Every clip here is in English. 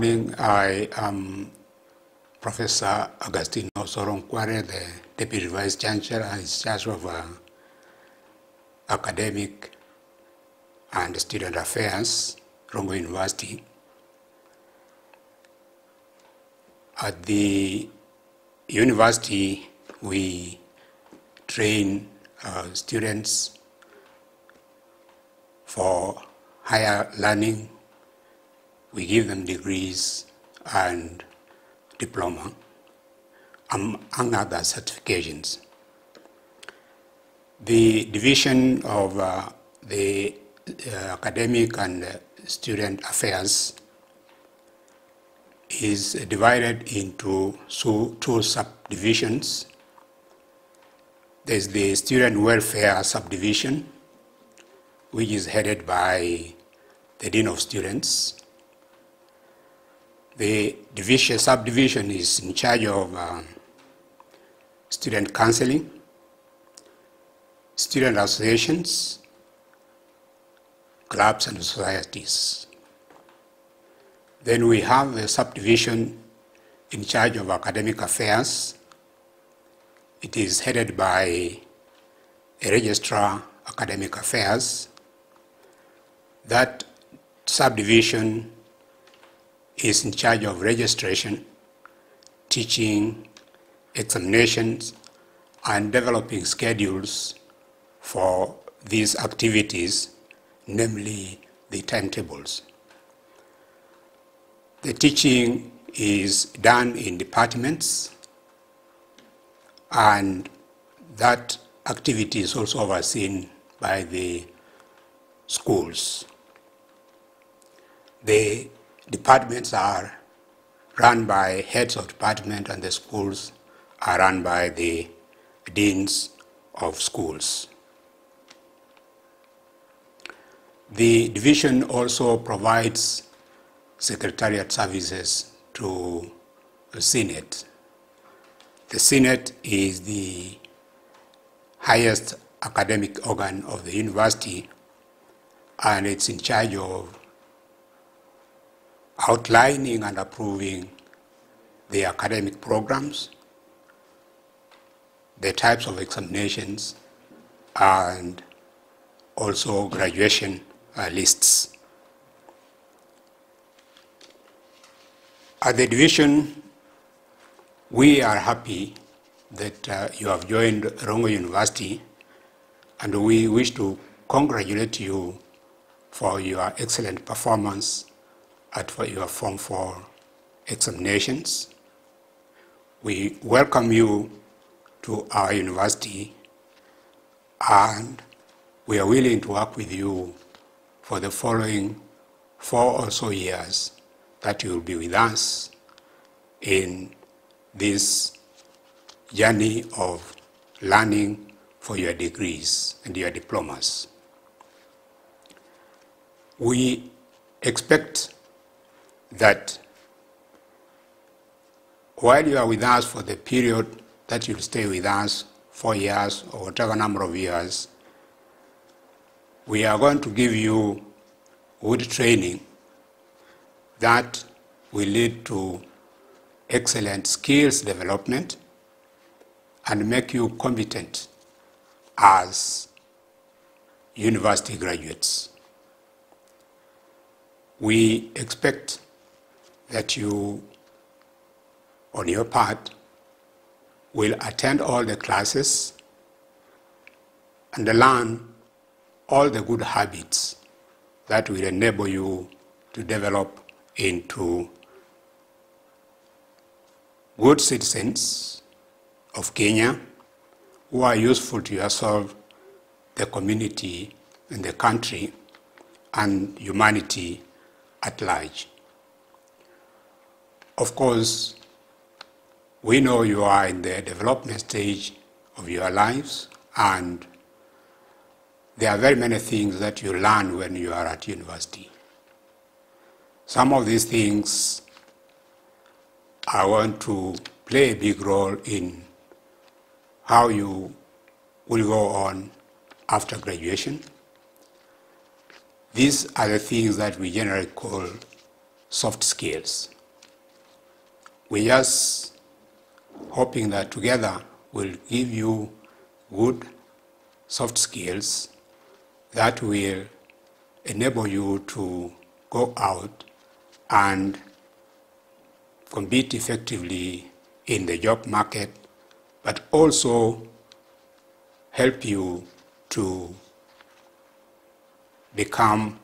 morning. I am Professor Agustino Soronkware, the Deputy Vice Chancellor and Charge of uh, Academic and Student Affairs, Rongo University. At the university, we train uh, students for higher learning. We give them degrees and diploma, among other certifications. The division of uh, the uh, academic and uh, student affairs is divided into two, two subdivisions. There's the student welfare subdivision, which is headed by the Dean of Students. The division, subdivision is in charge of uh, student counseling, student associations, clubs and societies. Then we have a subdivision in charge of academic affairs. It is headed by a registrar academic affairs. That subdivision is in charge of registration, teaching, examinations, and developing schedules for these activities, namely the timetables. The teaching is done in departments, and that activity is also overseen by the schools. The departments are run by heads of department and the schools are run by the deans of schools. The division also provides secretariat services to the Senate. The Senate is the highest academic organ of the university and it's in charge of outlining and approving the academic programs, the types of examinations, and also graduation uh, lists. At the division, we are happy that uh, you have joined Rongo University, and we wish to congratulate you for your excellent performance at your Form 4 examinations. We welcome you to our university and we are willing to work with you for the following four or so years that you will be with us in this journey of learning for your degrees and your diplomas. We expect that while you are with us for the period that you'll stay with us, four years or whatever number of years, we are going to give you good training that will lead to excellent skills development and make you competent as university graduates. We expect that you, on your part, will attend all the classes and learn all the good habits that will enable you to develop into good citizens of Kenya who are useful to yourself, the community, and the country, and humanity at large. Of course, we know you are in the development stage of your lives, and there are very many things that you learn when you are at university. Some of these things are going to play a big role in how you will go on after graduation. These are the things that we generally call soft skills. We just hoping that together will give you good soft skills that will enable you to go out and compete effectively in the job market, but also help you to become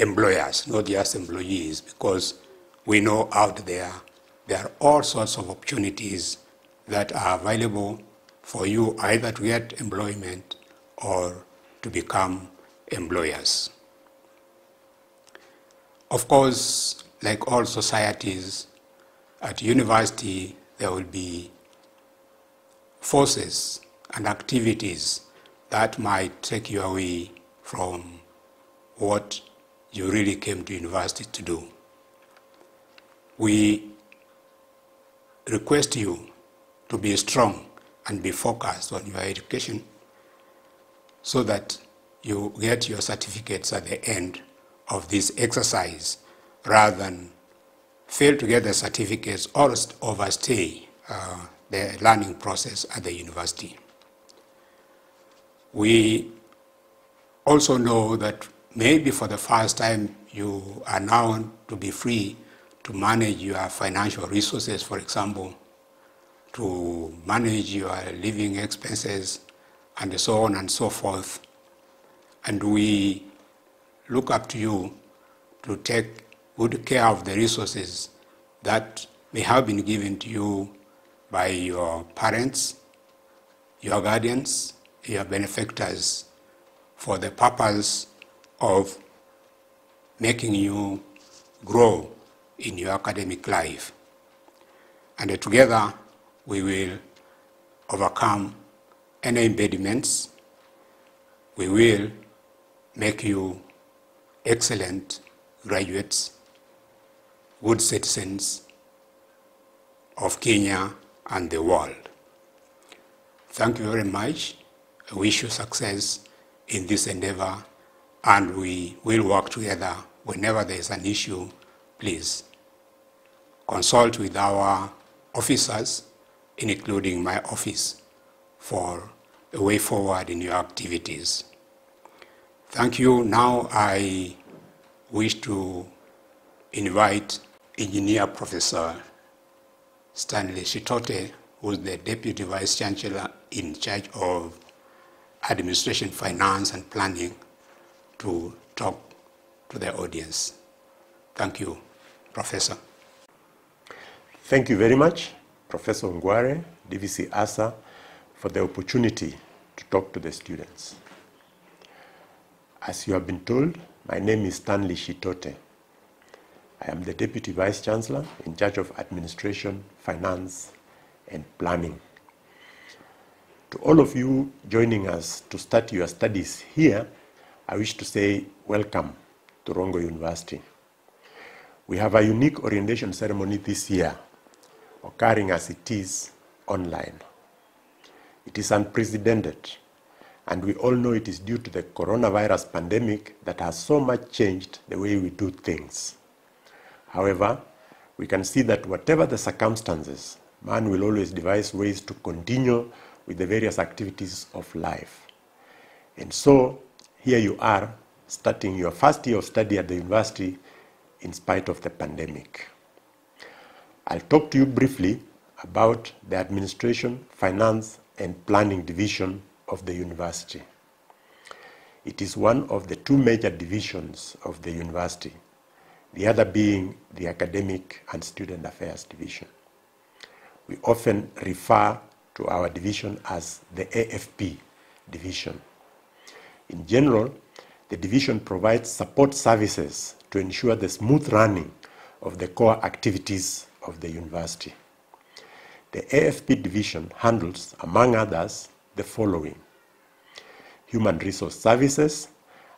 employers, not just employees, because we know out there there are all sorts of opportunities that are available for you either to get employment or to become employers. Of course, like all societies, at university there will be forces and activities that might take you away from what you really came to university to do. We request you to be strong and be focused on your education so that you get your certificates at the end of this exercise rather than fail to get the certificates or overstay uh, the learning process at the university. We also know that maybe for the first time you are now to be free to manage your financial resources, for example, to manage your living expenses, and so on and so forth. And we look up to you to take good care of the resources that may have been given to you by your parents, your guardians, your benefactors, for the purpose of making you grow in your academic life. And together we will overcome any impediments. We will make you excellent graduates, good citizens of Kenya and the world. Thank you very much. I wish you success in this endeavor and we will work together whenever there is an issue, please consult with our officers, including my office, for a way forward in your activities. Thank you. Now I wish to invite Engineer Professor Stanley Shitote, who is the Deputy Vice Chancellor in charge of Administration, Finance and Planning, to talk to the audience. Thank you, Professor. Thank you very much, Professor Ngware, DVC ASA, for the opportunity to talk to the students. As you have been told, my name is Stanley Shitote. I am the Deputy Vice Chancellor in charge of Administration, Finance, and Planning. To all of you joining us to start your studies here, I wish to say welcome to Rongo University. We have a unique orientation ceremony this year, occurring as it is online. It is unprecedented, and we all know it is due to the coronavirus pandemic that has so much changed the way we do things. However, we can see that whatever the circumstances, man will always devise ways to continue with the various activities of life. And so, here you are starting your first year of study at the university in spite of the pandemic. I'll talk to you briefly about the administration, finance, and planning division of the university. It is one of the two major divisions of the university, the other being the academic and student affairs division. We often refer to our division as the AFP division. In general, the division provides support services to ensure the smooth running of the core activities of the university. The AFP division handles, among others, the following human resource services,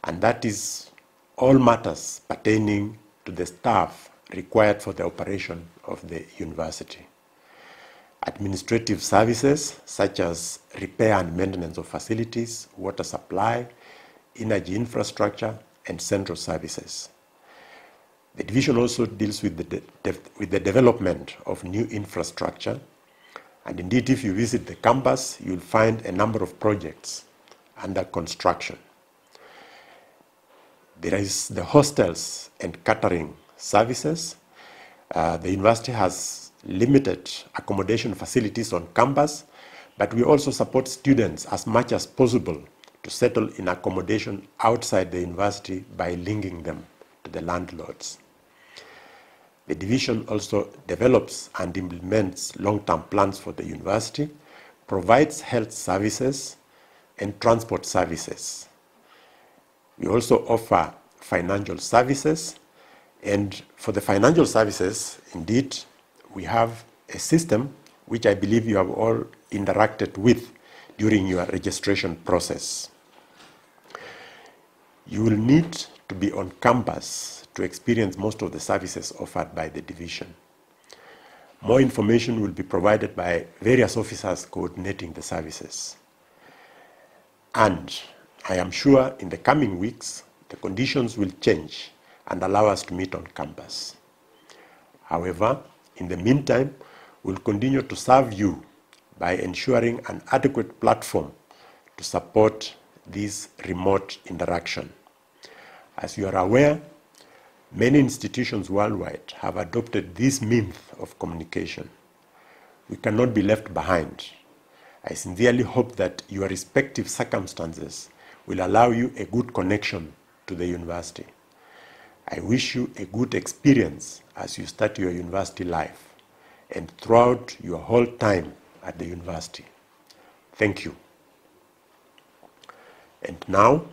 and that is all matters pertaining to the staff required for the operation of the university. Administrative services such as repair and maintenance of facilities, water supply, energy infrastructure, and central services. The division also deals with the, with the development of new infrastructure. And indeed, if you visit the campus, you'll find a number of projects under construction. There is the hostels and catering services. Uh, the university has limited accommodation facilities on campus, but we also support students as much as possible to settle in accommodation outside the university by linking them to the landlords. The division also develops and implements long-term plans for the university, provides health services and transport services. We also offer financial services, and for the financial services, indeed, we have a system which I believe you have all interacted with during your registration process. You will need to be on campus to experience most of the services offered by the division. More information will be provided by various officers coordinating the services. And I am sure in the coming weeks, the conditions will change and allow us to meet on campus. However, in the meantime, we'll continue to serve you by ensuring an adequate platform to support this remote interaction. As you are aware, many institutions worldwide have adopted this means of communication. We cannot be left behind. I sincerely hope that your respective circumstances will allow you a good connection to the university. I wish you a good experience as you start your university life and throughout your whole time at the university. Thank you. And now,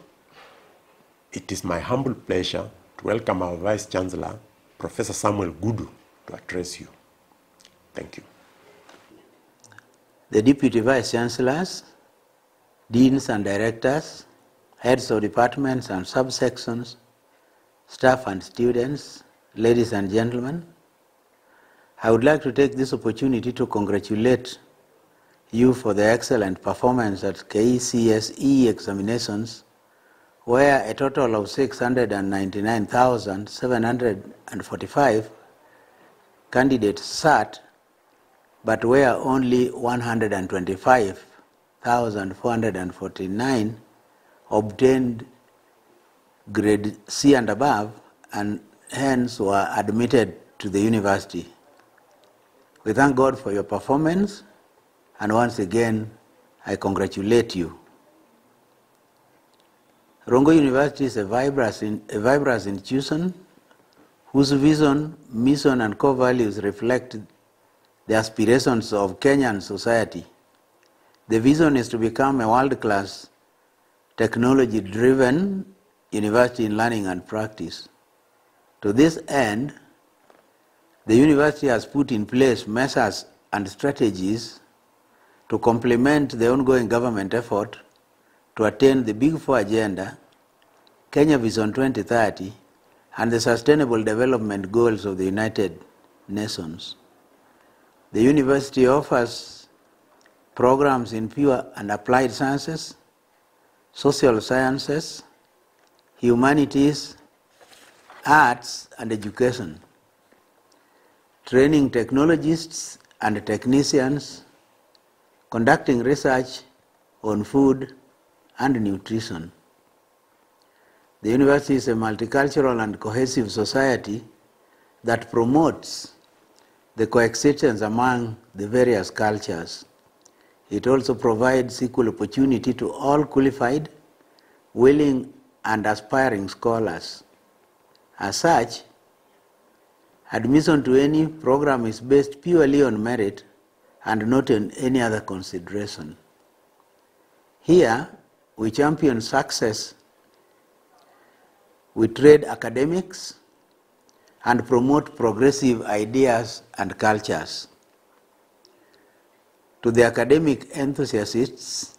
it is my humble pleasure to welcome our Vice Chancellor, Professor Samuel Gudu, to address you. Thank you. The Deputy Vice Chancellors, Deans and Directors, Heads of Departments and Subsections, staff and students, ladies and gentlemen, I would like to take this opportunity to congratulate you for the excellent performance at KCSE examinations where a total of 699,745 candidates sat, but where only 125,449 obtained grade C and above and hence were admitted to the university. We thank God for your performance and once again I congratulate you. Rongo University is a vibrant, a vibrant institution whose vision, mission, and core values reflect the aspirations of Kenyan society. The vision is to become a world-class, technology-driven university in learning and practice. To this end, the university has put in place measures and strategies to complement the ongoing government effort to attain the Big Four agenda, Kenya Vision 2030, and the Sustainable Development Goals of the United Nations. The university offers programs in pure and applied sciences, social sciences, humanities, arts, and education, training technologists and technicians, conducting research on food and nutrition. The university is a multicultural and cohesive society that promotes the coexistence among the various cultures. It also provides equal opportunity to all qualified, willing, and aspiring scholars. As such, admission to any program is based purely on merit and not on any other consideration. Here, we champion success, we trade academics, and promote progressive ideas and cultures. To the academic enthusiasts,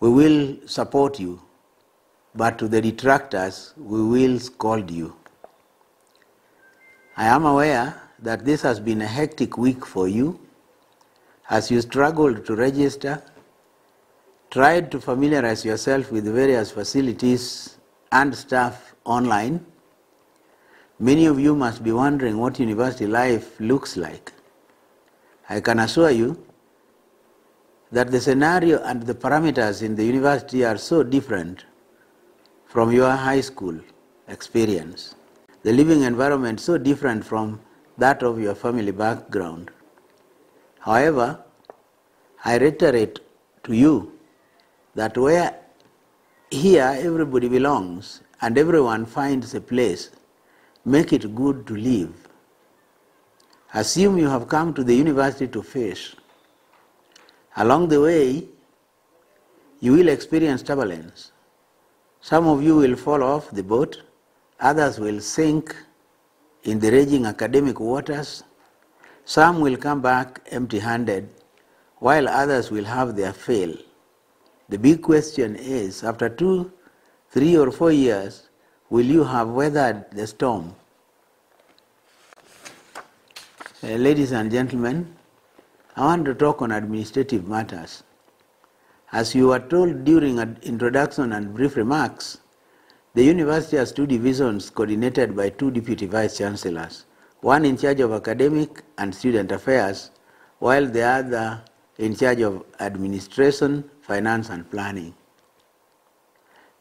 we will support you, but to the detractors, we will scold you. I am aware that this has been a hectic week for you as you struggled to register, tried to familiarize yourself with various facilities and staff online, Many of you must be wondering what university life looks like. I can assure you that the scenario and the parameters in the university are so different from your high school experience. The living environment so different from that of your family background. However, I reiterate to you that where here everybody belongs and everyone finds a place, make it good to live. Assume you have come to the university to fish. Along the way, you will experience turbulence. Some of you will fall off the boat, others will sink in the raging academic waters, some will come back empty handed, while others will have their fill. The big question is after two, three, or four years, will you have weathered the storm? Uh, ladies and gentlemen, I want to talk on administrative matters. As you were told during introduction and brief remarks, the university has two divisions coordinated by two deputy vice chancellors, one in charge of academic and student affairs, while the other in charge of administration, finance, and planning.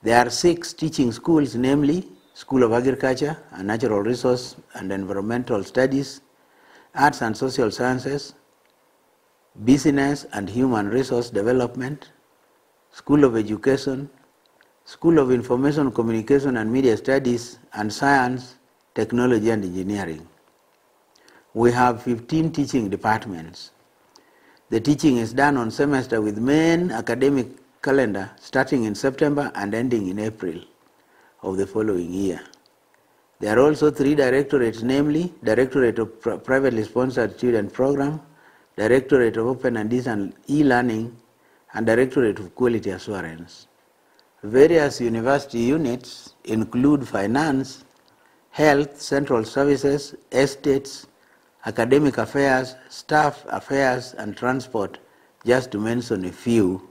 There are six teaching schools, namely School of Agriculture and Natural Resource and Environmental Studies, Arts and Social Sciences, Business and Human Resource Development, School of Education, School of Information Communication and Media Studies, and Science, Technology and Engineering. We have 15 teaching departments. The teaching is done on semester with main academic calendar starting in September and ending in April of the following year. There are also three directorates, namely Directorate of Privately Sponsored Student Program, Directorate of Open and Distance E-Learning, and Directorate of Quality Assurance. Various university units include finance, health, central services, estates, academic affairs, staff affairs, and transport, just to mention a few.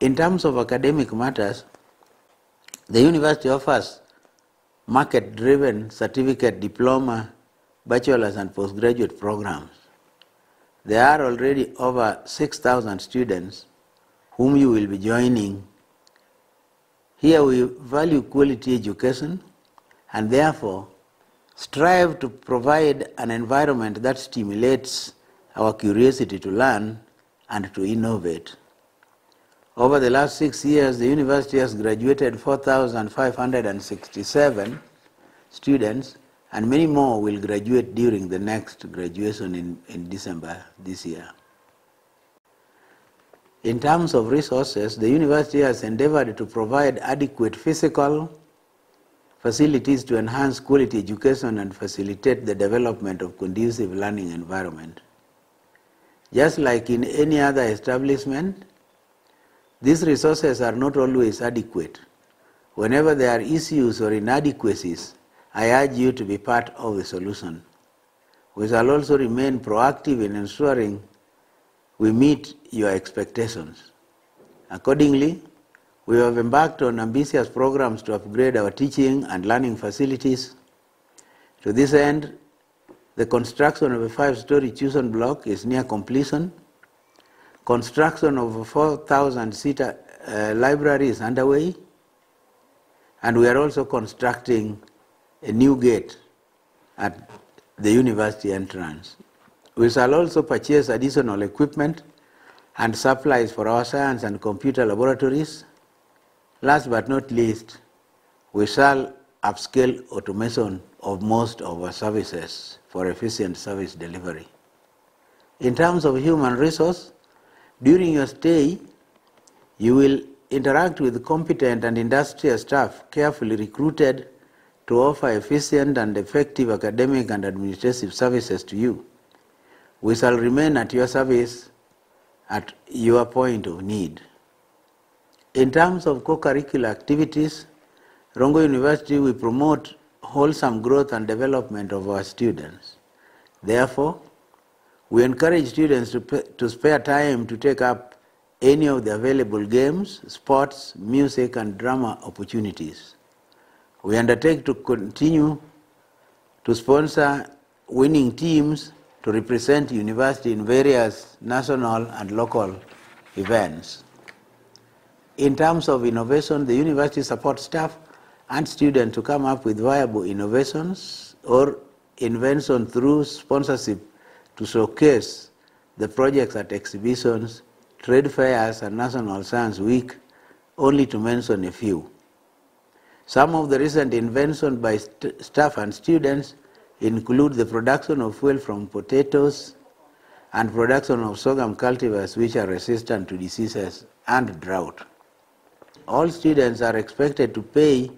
In terms of academic matters, the university offers market-driven certificate, diploma, bachelor's and postgraduate programs. There are already over 6,000 students whom you will be joining. Here we value quality education and therefore strive to provide an environment that stimulates our curiosity to learn and to innovate. Over the last six years, the university has graduated 4,567 students, and many more will graduate during the next graduation in, in December this year. In terms of resources, the university has endeavored to provide adequate physical facilities to enhance quality education and facilitate the development of conducive learning environment. Just like in any other establishment, these resources are not always adequate. Whenever there are issues or inadequacies, I urge you to be part of the solution. We shall also remain proactive in ensuring we meet your expectations. Accordingly, we have embarked on ambitious programs to upgrade our teaching and learning facilities. To this end, the construction of a five-story tuition block is near completion. Construction of a 4,000-seater uh, library is underway. And we are also constructing a new gate at the university entrance. We shall also purchase additional equipment and supplies for our science and computer laboratories. Last but not least, we shall upscale automation of most of our services for efficient service delivery. In terms of human resource, during your stay, you will interact with competent and industrial staff carefully recruited to offer efficient and effective academic and administrative services to you. We shall remain at your service at your point of need. In terms of co-curricular activities, Rongo University will promote wholesome growth and development of our students. Therefore, we encourage students to, to spare time to take up any of the available games, sports, music, and drama opportunities. We undertake to continue to sponsor winning teams to represent university in various national and local events. In terms of innovation, the university supports staff and students to come up with viable innovations or invention through sponsorship to showcase the projects at exhibitions, trade fairs, and National Science Week, only to mention a few. Some of the recent inventions by st staff and students include the production of fuel from potatoes and production of sorghum cultivars which are resistant to diseases and drought. All students are expected to pay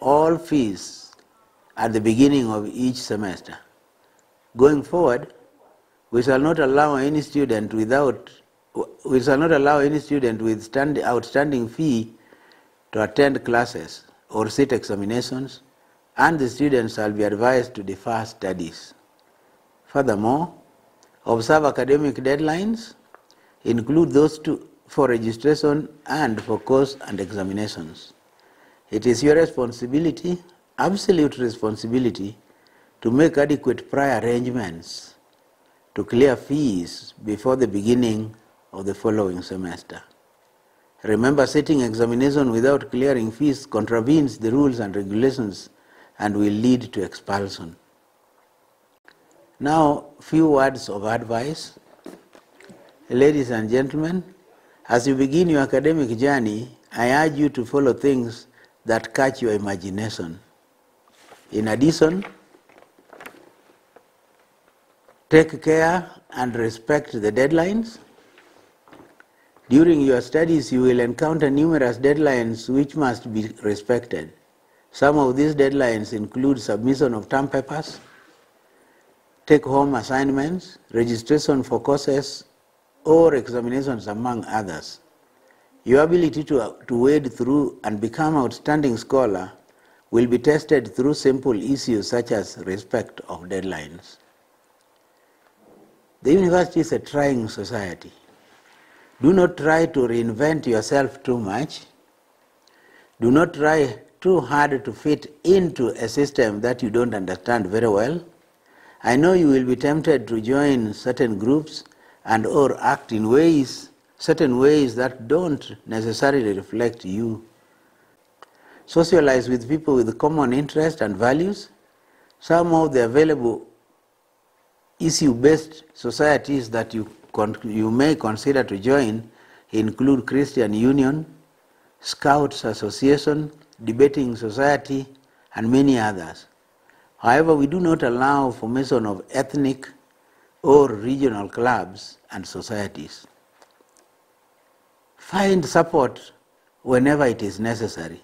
all fees at the beginning of each semester. Going forward, we shall not allow any student without we shall not allow any student with stand, outstanding fee to attend classes or sit examinations, and the students shall be advised to defer studies. Furthermore, observe academic deadlines, include those to, for registration and for course and examinations. It is your responsibility, absolute responsibility, to make adequate prior arrangements to clear fees before the beginning of the following semester. Remember, setting examination without clearing fees contravenes the rules and regulations and will lead to expulsion. Now, few words of advice. Ladies and gentlemen, as you begin your academic journey, I urge you to follow things that catch your imagination. In addition, take care and respect the deadlines. During your studies, you will encounter numerous deadlines which must be respected. Some of these deadlines include submission of term papers, take home assignments, registration for courses, or examinations, among others. Your ability to, to wade through and become an outstanding scholar will be tested through simple issues such as respect of deadlines. The university is a trying society. Do not try to reinvent yourself too much. Do not try too hard to fit into a system that you don't understand very well. I know you will be tempted to join certain groups and or act in ways, certain ways that don't necessarily reflect you. Socialize with people with common interests and values. Some of the available issue-based societies that you, you may consider to join include Christian Union, Scouts Association, Debating Society, and many others. However, we do not allow formation of ethnic or regional clubs and societies. Find support whenever it is necessary.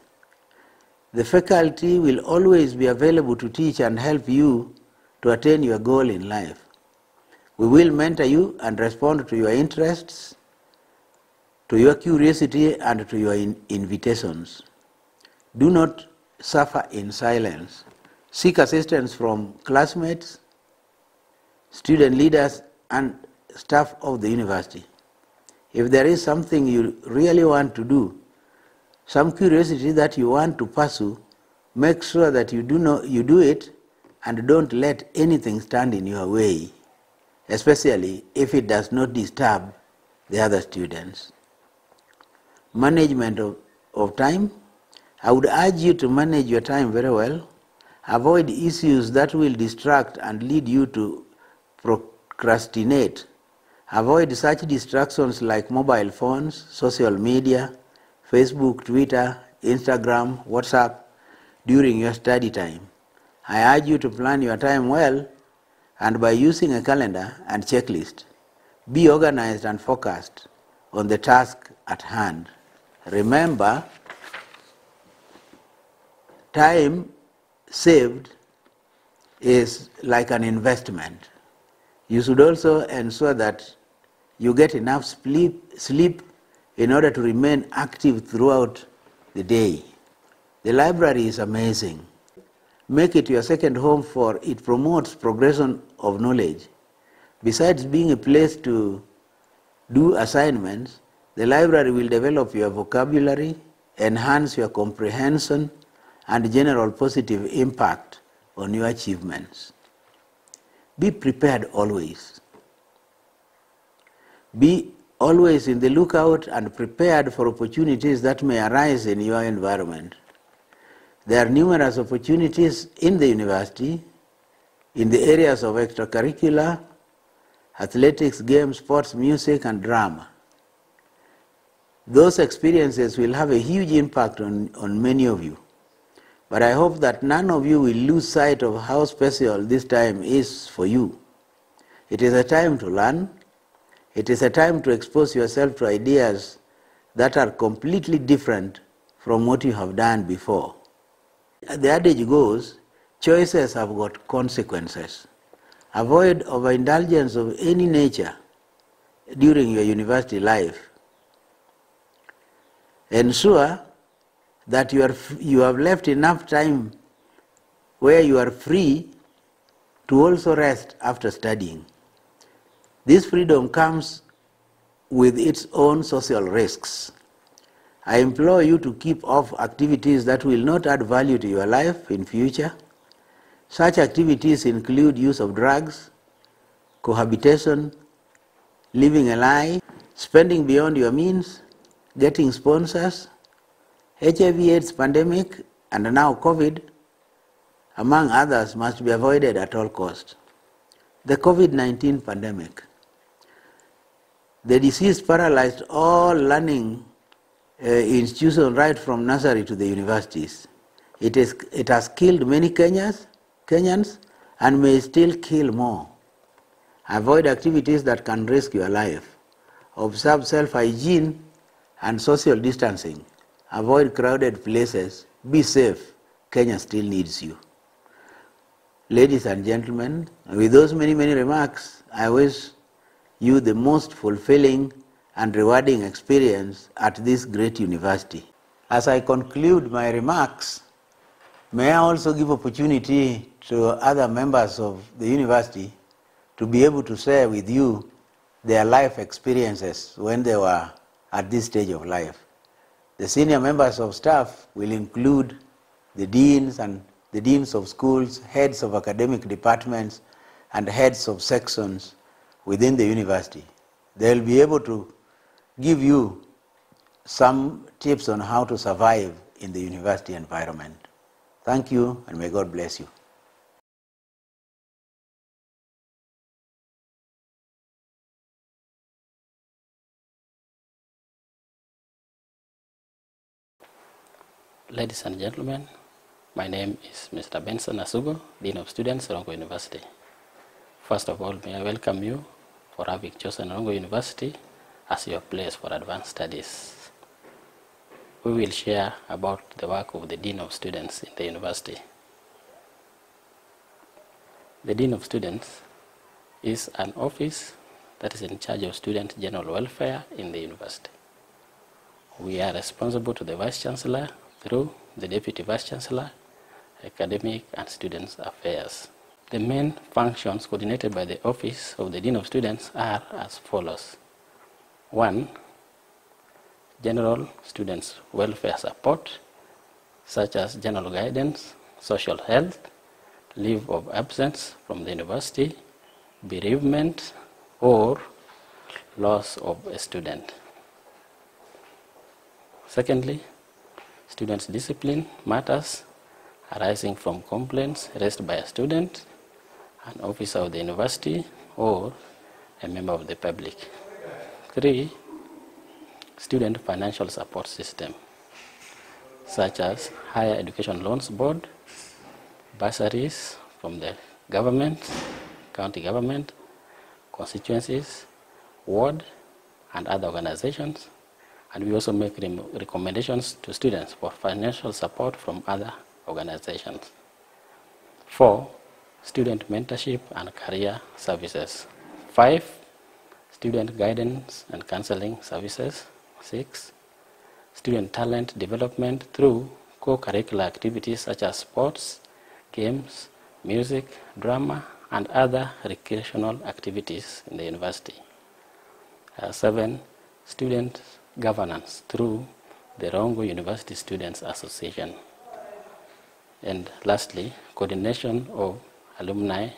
The faculty will always be available to teach and help you to attain your goal in life. We will mentor you and respond to your interests, to your curiosity, and to your in invitations. Do not suffer in silence. Seek assistance from classmates, student leaders, and staff of the university. If there is something you really want to do, some curiosity that you want to pursue, make sure that you do, know, you do it and don't let anything stand in your way, especially if it does not disturb the other students. Management of, of time. I would urge you to manage your time very well. Avoid issues that will distract and lead you to procrastinate. Avoid such distractions like mobile phones, social media, Facebook, Twitter, Instagram, WhatsApp during your study time. I urge you to plan your time well and by using a calendar and checklist, be organized and focused on the task at hand. Remember, time saved is like an investment. You should also ensure that you get enough sleep, sleep in order to remain active throughout the day. The library is amazing. Make it your second home for it promotes progression of knowledge. Besides being a place to do assignments, the library will develop your vocabulary, enhance your comprehension, and general positive impact on your achievements. Be prepared always. Be always in the lookout and prepared for opportunities that may arise in your environment. There are numerous opportunities in the university in the areas of extracurricular, athletics, games, sports, music, and drama. Those experiences will have a huge impact on, on many of you. But I hope that none of you will lose sight of how special this time is for you. It is a time to learn. It is a time to expose yourself to ideas that are completely different from what you have done before. The adage goes, choices have got consequences. Avoid overindulgence of any nature during your university life. Ensure that you, are, you have left enough time where you are free to also rest after studying. This freedom comes with its own social risks. I implore you to keep off activities that will not add value to your life in future. Such activities include use of drugs, cohabitation, living a lie, spending beyond your means, getting sponsors, HIV AIDS pandemic, and now COVID, among others, must be avoided at all costs. The COVID-19 pandemic. The disease paralyzed all learning uh, institutions right from nursery to the universities. It, is, it has killed many Kenyans, Kenyans and may still kill more. Avoid activities that can risk your life. Observe self-hygiene and social distancing. Avoid crowded places. Be safe. Kenya still needs you. Ladies and gentlemen, with those many, many remarks, I wish you the most fulfilling and rewarding experience at this great university. As I conclude my remarks, may I also give opportunity to other members of the university to be able to share with you their life experiences when they were at this stage of life. The senior members of staff will include the deans and the deans of schools, heads of academic departments, and heads of sections within the university. They'll be able to give you some tips on how to survive in the university environment. Thank you, and may God bless you. Ladies and gentlemen, my name is Mr. Benson Asugo, Dean of Students, Rongo University. First of all, may I welcome you for having chosen Rongo University as your place for advanced studies. We will share about the work of the Dean of Students in the university. The Dean of Students is an office that is in charge of student general welfare in the university. We are responsible to the Vice Chancellor through the Deputy Vice Chancellor, Academic and Students Affairs. The main functions coordinated by the Office of the Dean of Students are as follows. One, general students' welfare support, such as general guidance, social health, leave of absence from the university, bereavement, or loss of a student. Secondly, students' discipline matters arising from complaints raised by a student, an officer of the university, or a member of the public. Three, student financial support system, such as Higher Education Loans Board, bursaries from the government, county government, constituencies, ward, and other organizations. And we also make recommendations to students for financial support from other organizations. Four, student mentorship and career services. Five, student guidance and counseling services. Six, student talent development through co-curricular activities such as sports, games, music, drama, and other recreational activities in the university. Uh, seven, student governance through the Rongo University Students Association. And lastly, coordination of alumni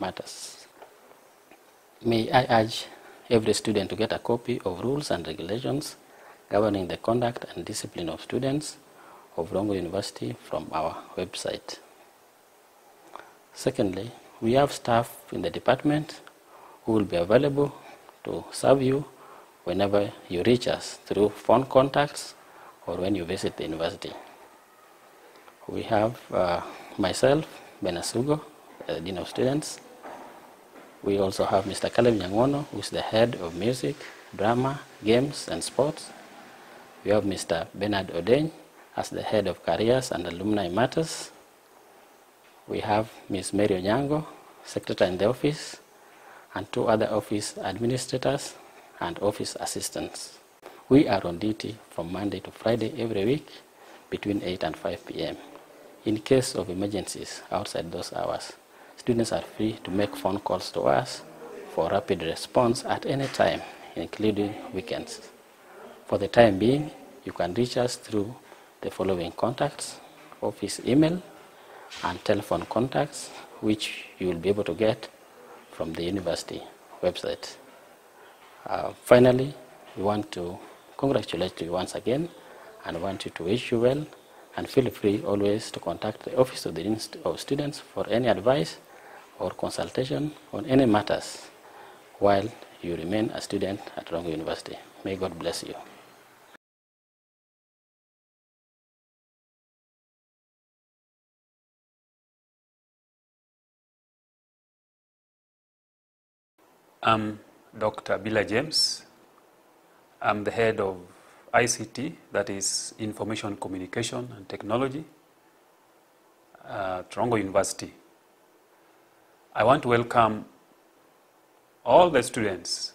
matters. May I urge every student to get a copy of rules and regulations governing the conduct and discipline of students of Rongo University from our website. Secondly, we have staff in the department who will be available to serve you whenever you reach us through phone contacts or when you visit the university. We have uh, myself, Benasugo, uh, Dean of Students. We also have Mr. Caleb Nyangono, who is the head of music, drama, games, and sports. We have Mr. Bernard Odeny as the head of careers and alumni matters. We have Ms. Mary Onyango, secretary in the office, and two other office administrators and office assistants. We are on duty from Monday to Friday every week between 8 and 5 p.m. In case of emergencies outside those hours, students are free to make phone calls to us for rapid response at any time, including weekends. For the time being, you can reach us through the following contacts, office email, and telephone contacts, which you will be able to get from the university website. Uh, finally, we want to congratulate you once again and want you to wish you well and feel free always to contact the Office of the Dean of Students for any advice or consultation on any matters while you remain a student at Rongo University. May God bless you. I'm Dr. Bila James. I'm the head of ICT, that is Information Communication and Technology, at Rongo University. I want to welcome all the students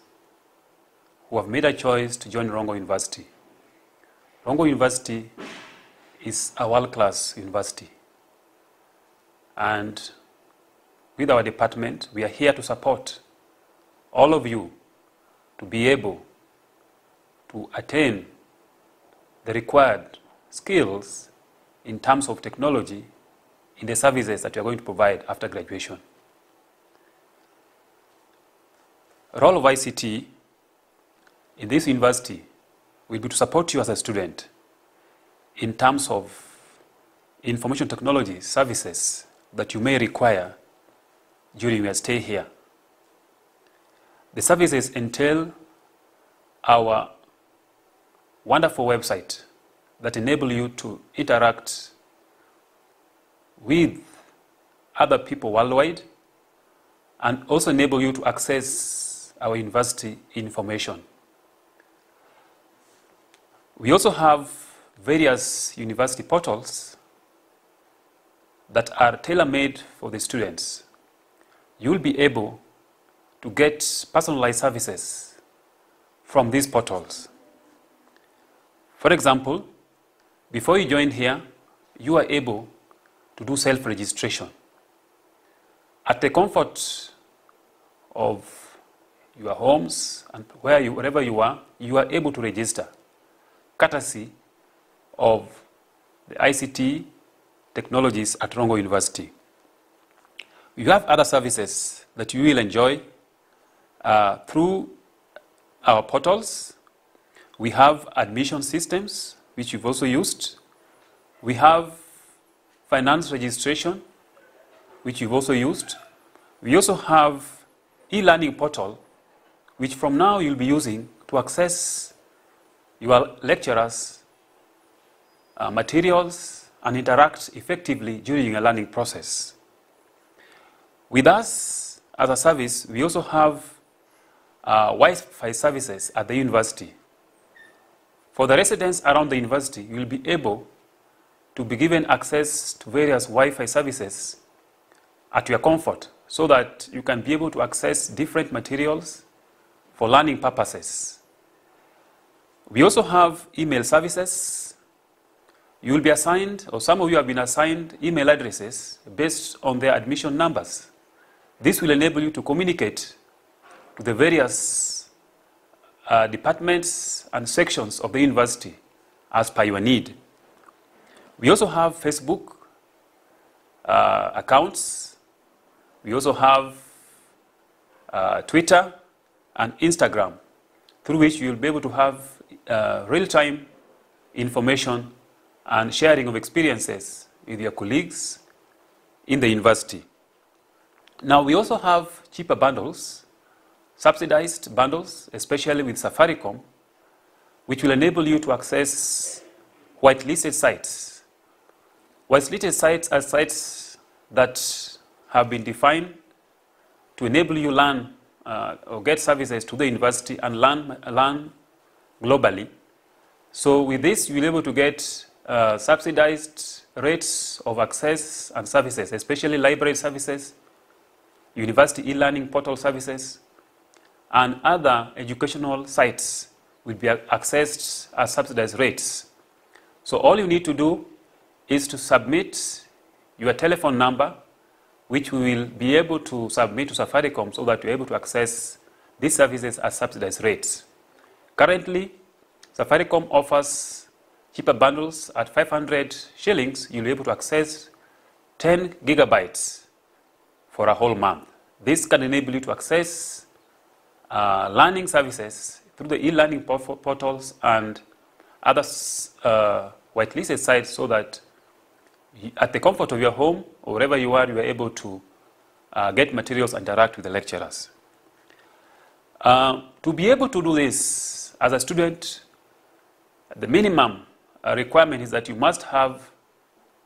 who have made a choice to join Rongo University. Rongo University is a world-class university. And with our department, we are here to support all of you to be able to attain the required skills in terms of technology in the services that you are going to provide after graduation. Role of ICT in this university will be to support you as a student in terms of information technology services that you may require during your stay here. The services entail our wonderful website that enable you to interact with other people worldwide and also enable you to access our university information. We also have various university portals that are tailor-made for the students. You will be able to get personalized services from these portals. For example, before you join here, you are able to do self-registration. At the comfort of your homes and where you, wherever you are, you are able to register, courtesy of the ICT technologies at Rongo University. You have other services that you will enjoy uh, through our portals. We have admission systems, which you've also used. We have finance registration, which you've also used. We also have e-learning portal, which from now you'll be using to access your lecturers' uh, materials and interact effectively during your learning process. With us as a service, we also have uh, Wi-Fi services at the university. For the residents around the university, you will be able to be given access to various Wi-Fi services at your comfort so that you can be able to access different materials for learning purposes. We also have email services. You will be assigned, or some of you have been assigned email addresses based on their admission numbers. This will enable you to communicate the various uh, departments and sections of the university as per your need. We also have Facebook, uh, accounts. We also have uh, Twitter and Instagram, through which you'll be able to have uh, real-time information and sharing of experiences with your colleagues in the university. Now, we also have cheaper bundles, subsidized bundles, especially with Safaricom, which will enable you to access whitelisted sites. Whitelisted sites are sites that have been defined to enable you learn uh, or get services to the university and learn, learn globally. So with this, you'll be able to get uh, subsidized rates of access and services, especially library services, university e-learning portal services, and other educational sites will be accessed at subsidized rates. So all you need to do is to submit your telephone number, which we will be able to submit to Safaricom so that you're able to access these services at subsidized rates. Currently, Safaricom offers cheaper bundles at 500 shillings. You'll be able to access 10 gigabytes for a whole month. This can enable you to access uh, learning services through the e-learning portals and other uh, whitelisted sites so that at the comfort of your home or wherever you are, you are able to uh, get materials and interact with the lecturers. Uh, to be able to do this as a student, the minimum uh, requirement is that you must have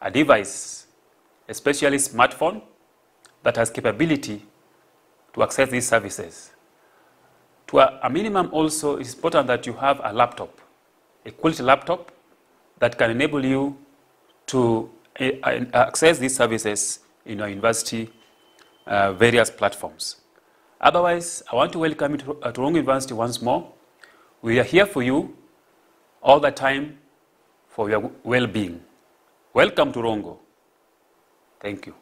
a device, especially smartphone, that has capability to access these services. To a, a minimum also, it's important that you have a laptop, a quality laptop that can enable you to uh, access these services in your university uh, various platforms. Otherwise, I want to welcome you to, uh, to Rongo University once more. We are here for you all the time for your well-being. Welcome to Rongo. Thank you.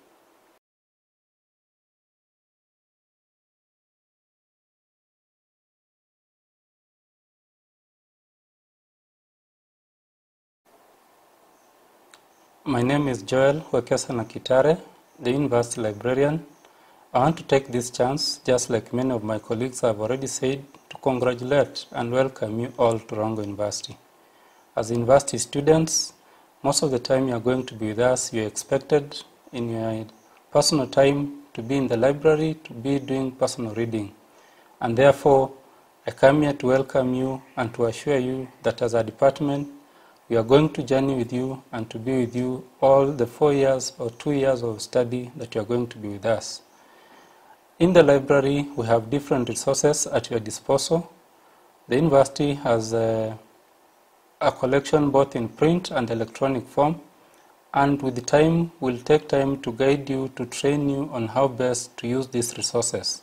My name is Joel Wekesa Nakitare, the University Librarian. I want to take this chance, just like many of my colleagues have already said, to congratulate and welcome you all to Rongo University. As university students, most of the time you are going to be with us, you're expected in your personal time to be in the library, to be doing personal reading. And therefore, I come here to welcome you and to assure you that as a department, we are going to journey with you and to be with you all the four years or two years of study that you are going to be with us. In the library, we have different resources at your disposal. The university has a, a collection both in print and electronic form, and with the time, we'll take time to guide you, to train you on how best to use these resources.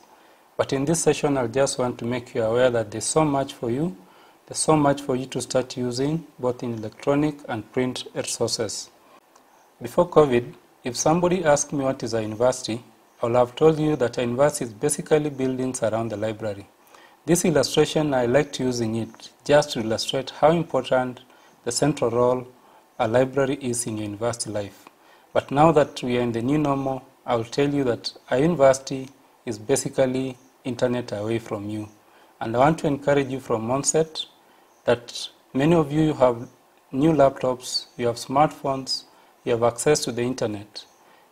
But in this session, I just want to make you aware that there's so much for you there's so much for you to start using both in electronic and print resources. Before COVID, if somebody asked me what is a university, I would have told you that a university is basically buildings around the library. This illustration, I liked using it just to illustrate how important the central role a library is in university life. But now that we are in the new normal, I will tell you that a university is basically internet away from you. And I want to encourage you from onset that many of you have new laptops, you have smartphones, you have access to the internet.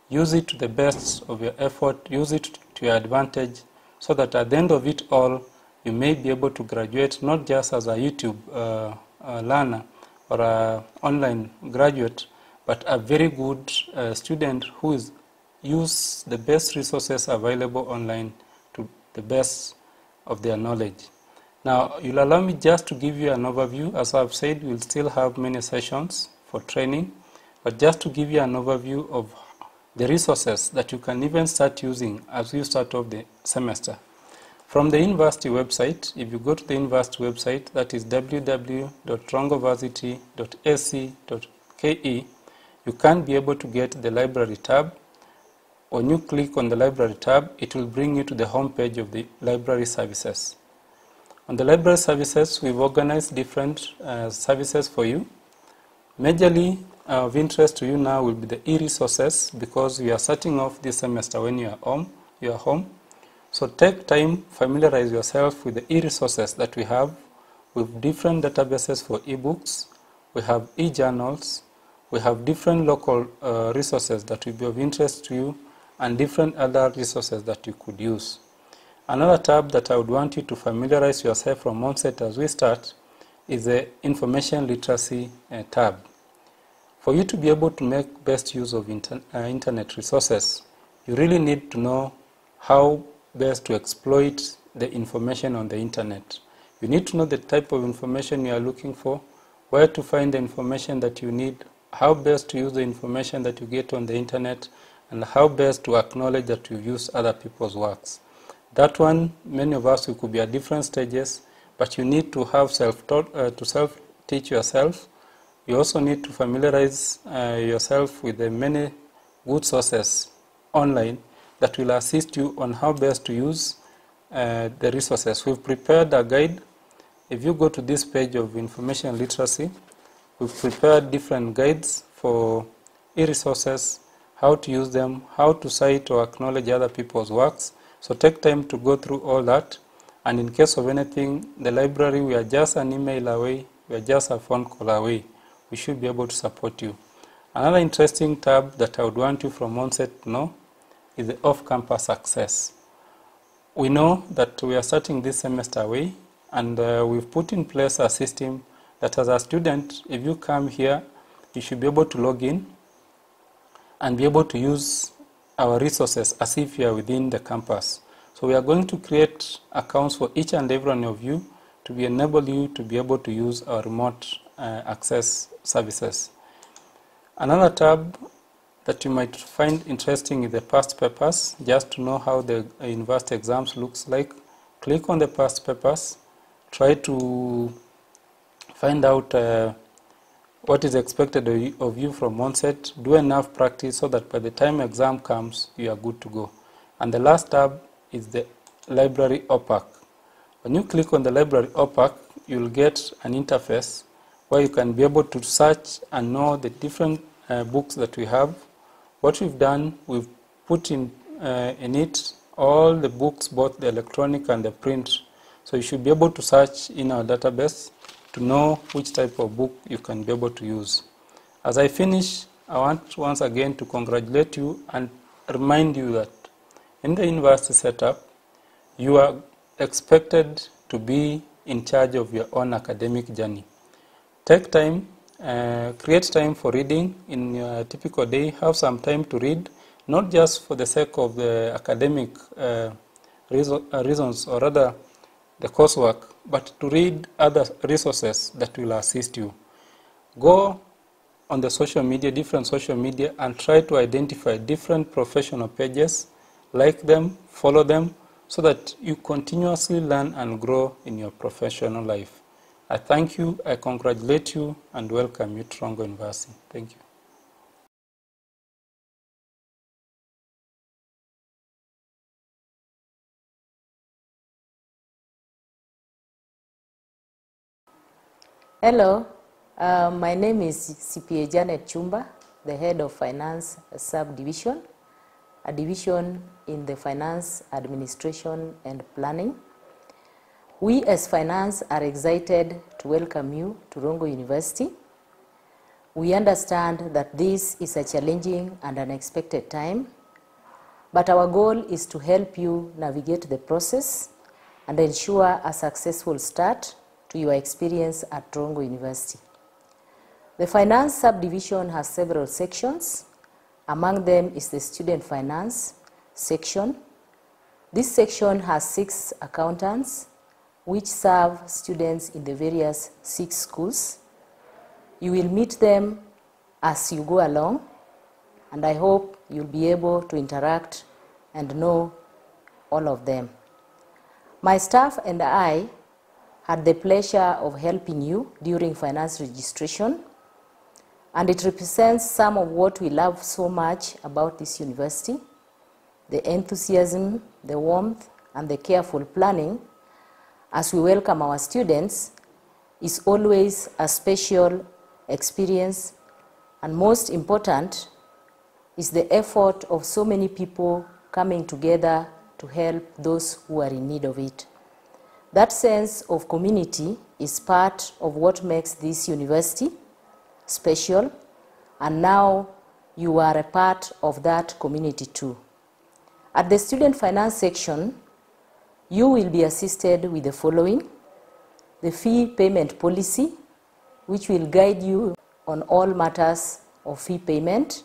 Use it to the best of your effort, use it to your advantage, so that at the end of it all, you may be able to graduate not just as a YouTube uh, learner or an online graduate, but a very good uh, student who is use the best resources available online to the best of their knowledge. Now, you'll allow me just to give you an overview. As I've said, we'll still have many sessions for training, but just to give you an overview of the resources that you can even start using as you start off the semester. From the university website, if you go to the university website, that is www.rongovarsity.ac.ke, you can be able to get the library tab. When you click on the library tab, it will bring you to the home page of the library services. On the library services, we've organized different uh, services for you. Majorly, of interest to you now will be the e-resources because we are starting off this semester when you are home. You are home. So take time, familiarize yourself with the e-resources that we have with different databases for e-books. We have e-journals. We have different local uh, resources that will be of interest to you and different other resources that you could use. Another tab that I would want you to familiarize yourself from onset as we start is the information literacy uh, tab. For you to be able to make best use of inter uh, internet resources, you really need to know how best to exploit the information on the internet. You need to know the type of information you are looking for, where to find the information that you need, how best to use the information that you get on the internet, and how best to acknowledge that you use other people's works. That one, many of us, we could be at different stages, but you need to have self-taught, uh, to self-teach yourself. You also need to familiarize uh, yourself with the many good sources online that will assist you on how best to use uh, the resources. We've prepared a guide. If you go to this page of information literacy, we've prepared different guides for e-resources, how to use them, how to cite or acknowledge other people's works. So take time to go through all that. And in case of anything, the library, we are just an email away, we are just a phone call away. We should be able to support you. Another interesting tab that I would want you from onset to know is the off-campus access. We know that we are starting this semester away, and uh, we've put in place a system that as a student, if you come here, you should be able to log in and be able to use our resources as if you are within the campus. So we are going to create accounts for each and every one of you to be enable you to be able to use our remote uh, access services. Another tab that you might find interesting is the past papers, just to know how the university exams looks like. Click on the past papers, try to find out uh, what is expected of you, you from onset, do enough practice so that by the time exam comes, you are good to go. And the last tab is the library OPAC. When you click on the library OPAC, you'll get an interface where you can be able to search and know the different uh, books that we have. What we've done, we've put in, uh, in it all the books, both the electronic and the print. So you should be able to search in our database to know which type of book you can be able to use. As I finish, I want once again to congratulate you and remind you that in the university setup, you are expected to be in charge of your own academic journey. Take time, uh, create time for reading in your typical day. Have some time to read, not just for the sake of the academic uh, reason, uh, reasons or rather the coursework, but to read other resources that will assist you. Go on the social media, different social media, and try to identify different professional pages, like them, follow them, so that you continuously learn and grow in your professional life. I thank you, I congratulate you, and welcome you to Rongo University. Thank you. Hello, uh, my name is CPA Janet Chumba, the head of finance subdivision, a division in the finance administration and planning. We as finance are excited to welcome you to Rongo University. We understand that this is a challenging and unexpected time, but our goal is to help you navigate the process and ensure a successful start to your experience at Rongo University. The finance subdivision has several sections. Among them is the student finance section. This section has six accountants which serve students in the various six schools. You will meet them as you go along, and I hope you'll be able to interact and know all of them. My staff and I had the pleasure of helping you during finance registration, and it represents some of what we love so much about this university the enthusiasm, the warmth, and the careful planning. As we welcome our students is always a special experience. And most important is the effort of so many people coming together to help those who are in need of it. That sense of community is part of what makes this university special, and now you are a part of that community too. At the student finance section, you will be assisted with the following. The fee payment policy, which will guide you on all matters of fee payment,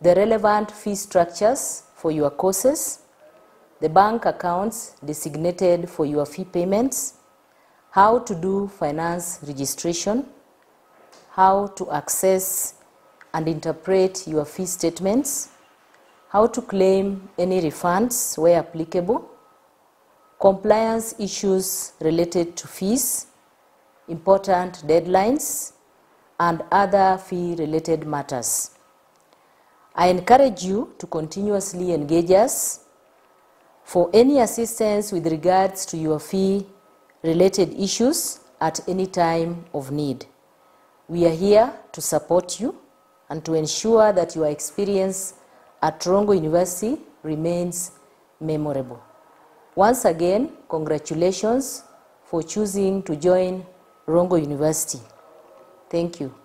the relevant fee structures for your courses, the bank accounts designated for your fee payments, how to do finance registration, how to access and interpret your fee statements, how to claim any refunds where applicable, compliance issues related to fees, important deadlines, and other fee related matters. I encourage you to continuously engage us for any assistance with regards to your fee related issues at any time of need. We are here to support you and to ensure that your experience at Rongo University remains memorable. Once again, congratulations for choosing to join Rongo University. Thank you.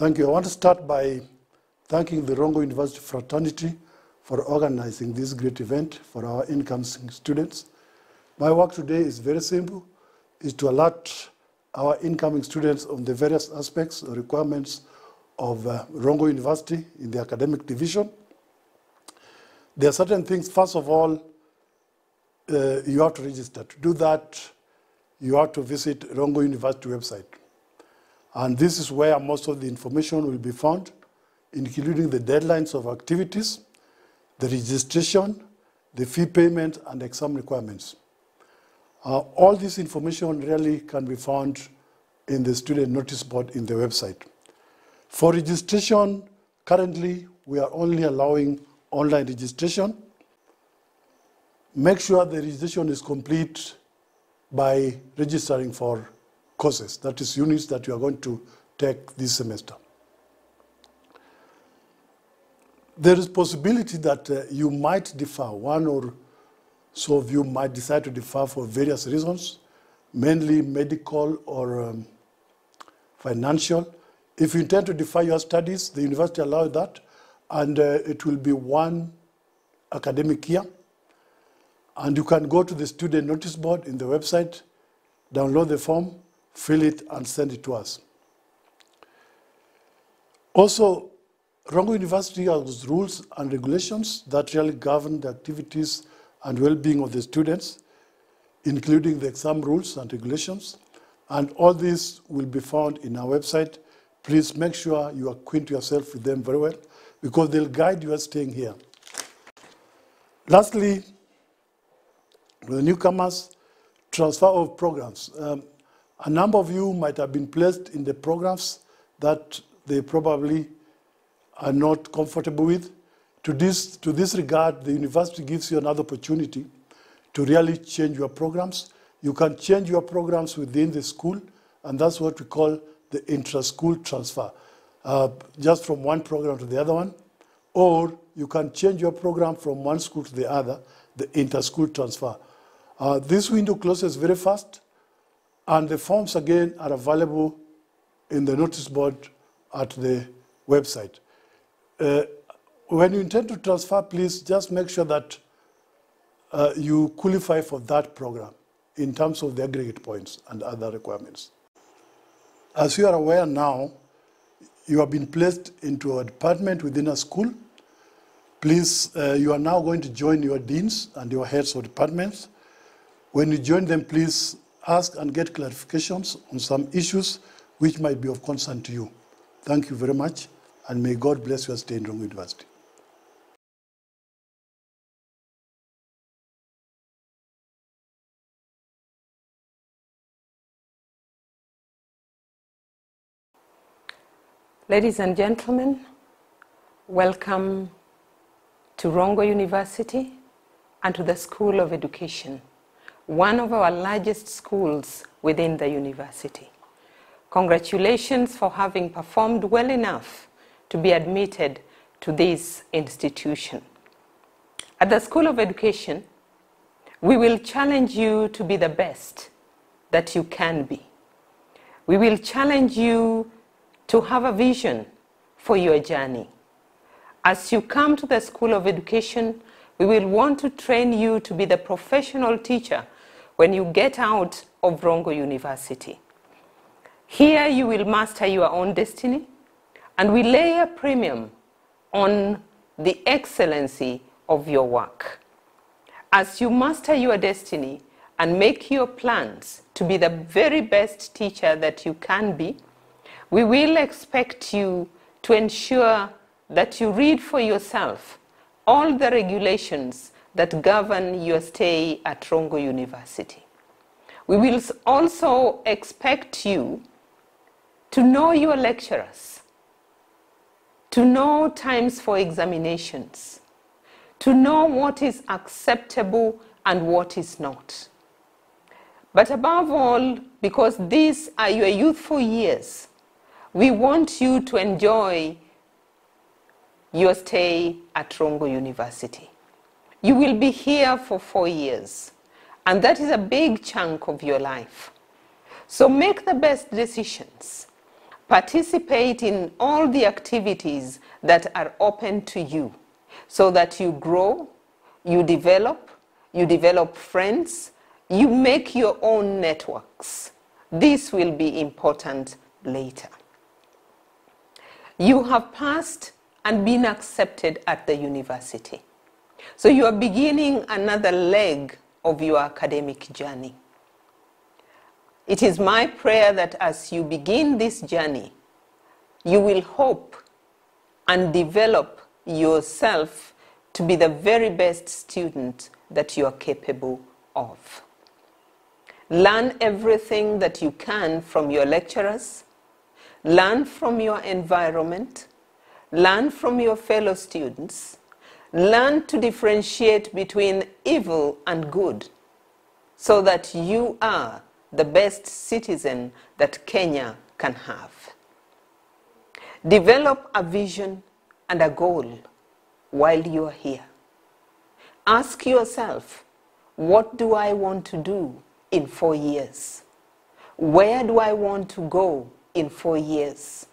Thank you. I want to start by thanking the Rongo University fraternity for organizing this great event for our incoming students. My work today is very simple, is to alert our incoming students on the various aspects or requirements of uh, Rongo University in the academic division. There are certain things, first of all, uh, you have to register. To do that, you have to visit Rongo University website. And this is where most of the information will be found, including the deadlines of activities, the registration, the fee payment, and exam requirements. Uh, all this information really can be found in the student notice board in the website. For registration, currently we are only allowing online registration. Make sure the registration is complete by registering for courses, that is units that you are going to take this semester. There is possibility that uh, you might defer, one or so of you might decide to defer for various reasons, mainly medical or um, financial. If you intend to defer your studies, the university allows that, and uh, it will be one academic year. And you can go to the student notice board in the website, download the form, fill it, and send it to us. Also, Rongo University has rules and regulations that really govern the activities and well-being of the students, including the exam rules and regulations. And all these will be found in our website. Please make sure you acquaint yourself with them very well because they'll guide you staying here. Lastly, the newcomers, transfer of programs. Um, a number of you might have been placed in the programs that they probably are not comfortable with. To this, to this regard, the university gives you another opportunity to really change your programs. You can change your programs within the school, and that's what we call the intra-school transfer, uh, just from one program to the other one. Or you can change your program from one school to the other, the inter-school transfer. Uh, this window closes very fast, and the forms again are available in the notice board at the website. Uh, when you intend to transfer, please just make sure that uh, you qualify for that program in terms of the aggregate points and other requirements. As you are aware now, you have been placed into a department within a school. Please, uh, you are now going to join your deans and your heads of departments. When you join them, please ask and get clarifications on some issues which might be of concern to you. Thank you very much, and may God bless your stay in Rongo University. Ladies and gentlemen, welcome to Rongo University and to the School of Education, one of our largest schools within the university. Congratulations for having performed well enough to be admitted to this institution. At the School of Education, we will challenge you to be the best that you can be. We will challenge you to have a vision for your journey. As you come to the School of Education, we will want to train you to be the professional teacher when you get out of Rongo University. Here you will master your own destiny, and we lay a premium on the excellency of your work. As you master your destiny and make your plans to be the very best teacher that you can be, we will expect you to ensure that you read for yourself all the regulations that govern your stay at Rongo University. We will also expect you to know your lecturers, to know times for examinations, to know what is acceptable and what is not. But above all, because these are your youthful years, we want you to enjoy your stay at Rongo University. You will be here for four years, and that is a big chunk of your life. So make the best decisions. Participate in all the activities that are open to you so that you grow, you develop, you develop friends, you make your own networks. This will be important later. You have passed and been accepted at the university. So you are beginning another leg of your academic journey. It is my prayer that as you begin this journey, you will hope and develop yourself to be the very best student that you are capable of. Learn everything that you can from your lecturers, learn from your environment, learn from your fellow students, learn to differentiate between evil and good so that you are the best citizen that Kenya can have. Develop a vision and a goal while you are here. Ask yourself, what do I want to do in four years? Where do I want to go in four years?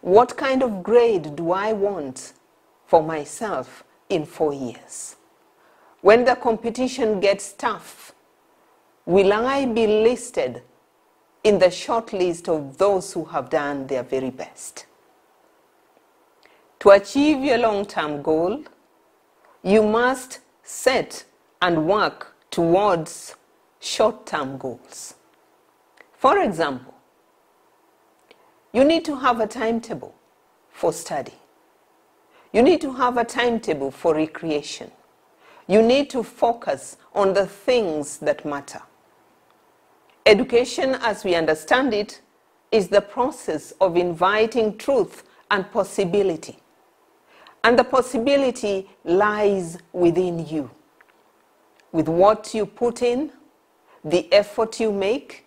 What kind of grade do I want for myself in four years? When the competition gets tough, will I be listed in the short list of those who have done their very best? To achieve your long-term goal, you must set and work towards short-term goals. For example, you need to have a timetable for study. You need to have a timetable for recreation. You need to focus on the things that matter. Education, as we understand it, is the process of inviting truth and possibility. And the possibility lies within you. With what you put in, the effort you make,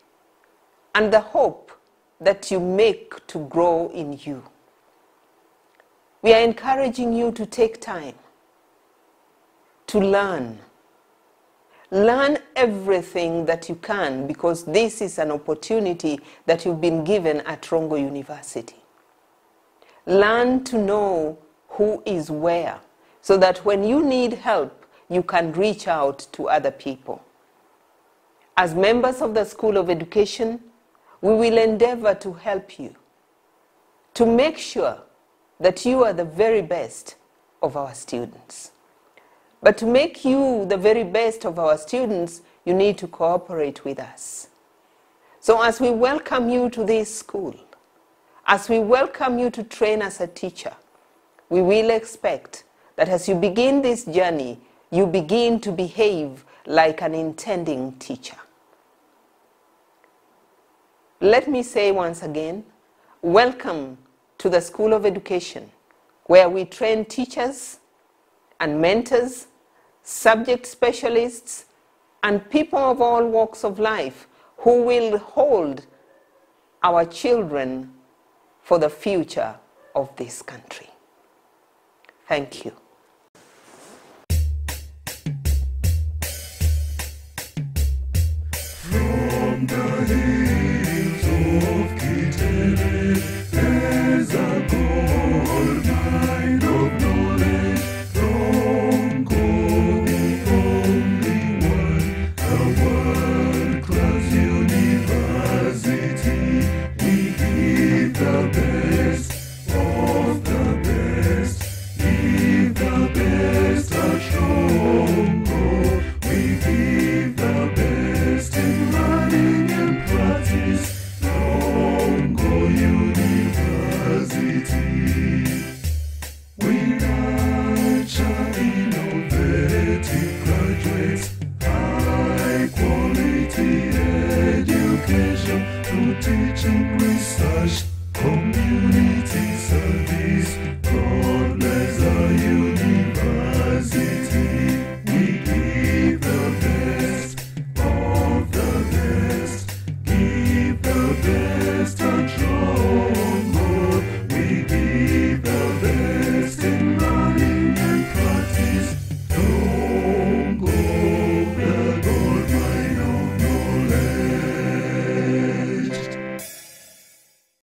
and the hope that you make to grow in you. We are encouraging you to take time to learn. Learn everything that you can because this is an opportunity that you've been given at Rongo University. Learn to know who is where so that when you need help, you can reach out to other people. As members of the School of Education, we will endeavor to help you to make sure that you are the very best of our students. But to make you the very best of our students, you need to cooperate with us. So as we welcome you to this school, as we welcome you to train as a teacher, we will expect that as you begin this journey, you begin to behave like an intending teacher. Let me say once again, welcome to the School of Education, where we train teachers, and mentors, subject specialists, and people of all walks of life who will hold our children for the future of this country. Thank you.